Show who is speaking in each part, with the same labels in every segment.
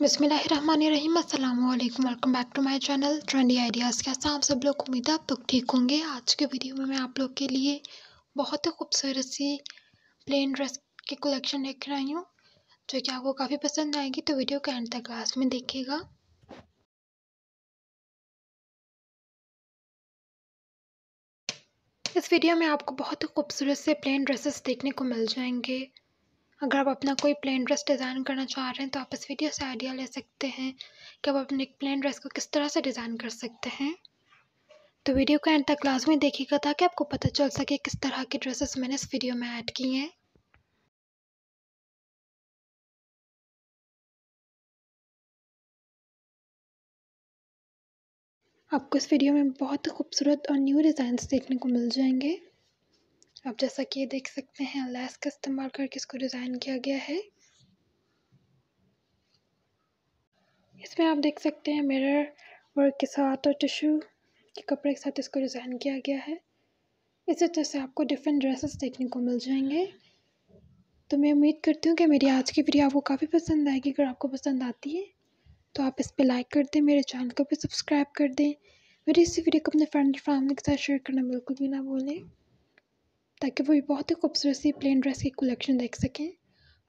Speaker 1: बिसमीम अल्लाम welcome back to my channel trendy ideas. कैसा आप सब लोग? उम्मीद आप लोग ठीक होंगे। आज के वीडियो में मैं आप लोग के लिए बहुत ही खूबसूरत सी प्लेन ड्रेस की कलेक्शन लेकर आई हूँ, जो कि आपको काफ़ी पसंद आएगी। तो वीडियो के एंड तक लास्ट में देखिएगा। इस वीडियो में आपको बहुत ही खूबसूरत से प्लेन ड्रेसेस देखने को मिल जाएँगे। अगर आप अपना कोई प्लेन ड्रेस डिज़ाइन करना चाह रहे हैं तो आप इस वीडियो से आइडिया ले सकते हैं कि आप अपने प्लेन ड्रेस को किस तरह से डिज़ाइन कर सकते हैं। तो वीडियो को एंड तक क्लास में देखिएगा, ताकि आपको पता चल सके किस तरह की ड्रेसेस मैंने इस वीडियो में ऐड की हैं। आपको इस वीडियो में बहुत खूबसूरत और न्यू डिज़ाइंस देखने को मिल जाएँगे। आप जैसा कि ये देख सकते हैं लेस का इस्तेमाल करके इसको डिज़ाइन किया गया है। इसमें आप देख सकते हैं मिरर वर्क के साथ और टिश्यू के कपड़े के साथ इसको डिज़ाइन किया गया है। इसी तरह से आपको डिफरेंट ड्रेसेस देखने को मिल जाएँगे। तो मैं उम्मीद करती हूँ कि मेरी आज की वीडियो आपको काफ़ी पसंद आएगी। अगर आपको पसंद आती है तो आप इस पर लाइक कर दें, मेरे चैनल को भी सब्सक्राइब कर दें। मेरी इसी वीडियो को अपने फ्रेंड फैमिली के साथ शेयर करना बिल्कुल भी ना भूलें। ताकि वो भी बहुत ही खूबसूरत सी प्लेन ड्रेस की कलेक्शन देख सकें।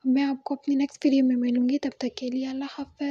Speaker 1: मैं आपको अपनी नेक्स्ट वीडियो में मिलूँगी, तब तक के लिए अल्लाह हाफ़